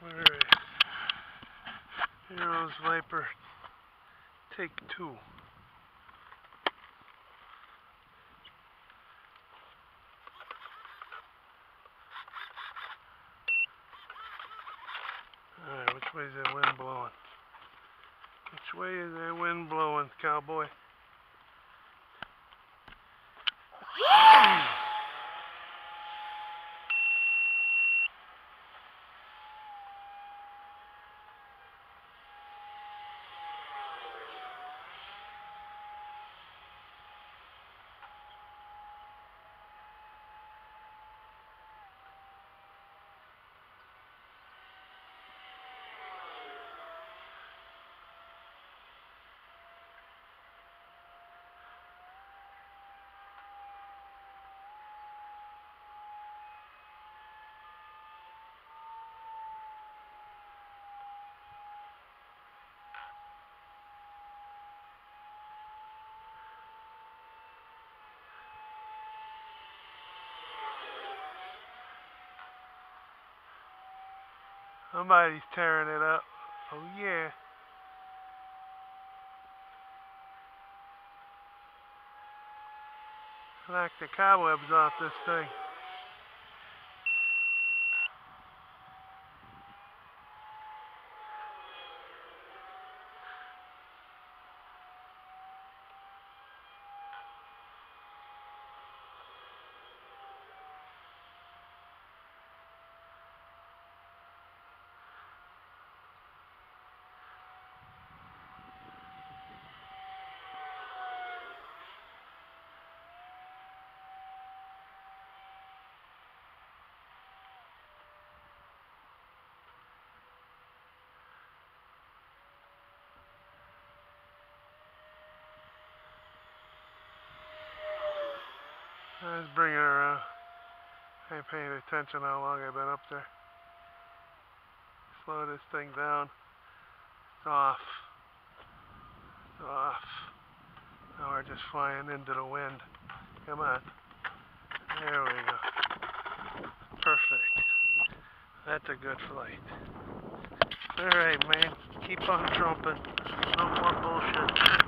Alright. Arrows Viper. Take two. Alright, which way is that wind blowing? Which way is that wind blowing, cowboy? Somebody's tearing it up. Oh yeah. Knock the cobwebs off this thing. I was bringing her around. I ain't paying attention how long I've been up there. Slow this thing down. It's off. It's off. Now we're just flying into the wind. Come on. There we go. Perfect. That's a good flight. Alright, man. Keep on trumping. No more bullshit.